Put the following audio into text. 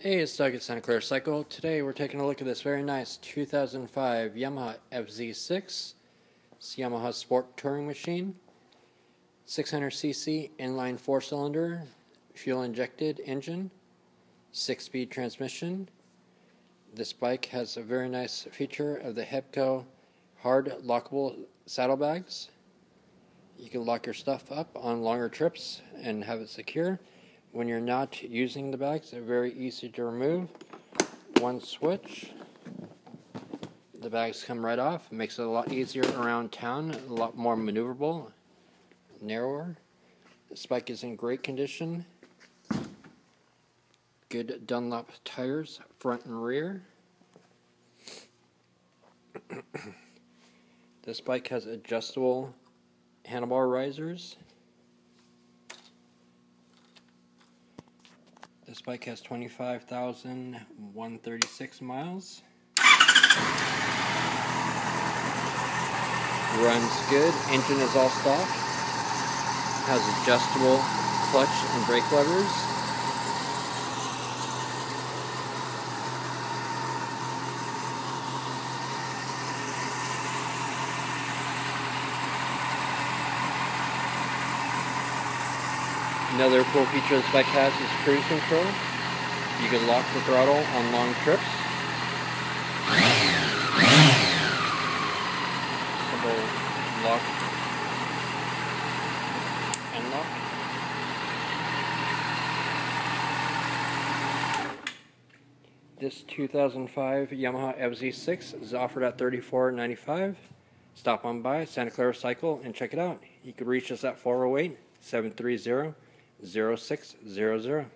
Hey, it's Doug at Santa Clara Cycle. Today we're taking a look at this very nice 2005 Yamaha FZ6. It's Yamaha Sport Touring Machine. 600cc inline four cylinder, fuel injected engine, six speed transmission. This bike has a very nice feature of the Hepco hard lockable saddlebags. You can lock your stuff up on longer trips and have it secure. When you're not using the bags, they're very easy to remove. One switch, the bags come right off. It makes it a lot easier around town, a lot more maneuverable, narrower. This bike is in great condition. Good Dunlop tires, front and rear. this bike has adjustable handlebar risers. This bike has 25,136 miles. Runs good. Engine is all stock. Has adjustable clutch and brake levers. Another cool feature this bike has is cruise control. You can lock the throttle on long trips. Double lock and lock. This 2005 Yamaha FZ6 is offered at $34.95. Stop on by Santa Clara Cycle and check it out. You can reach us at 408 730 0600.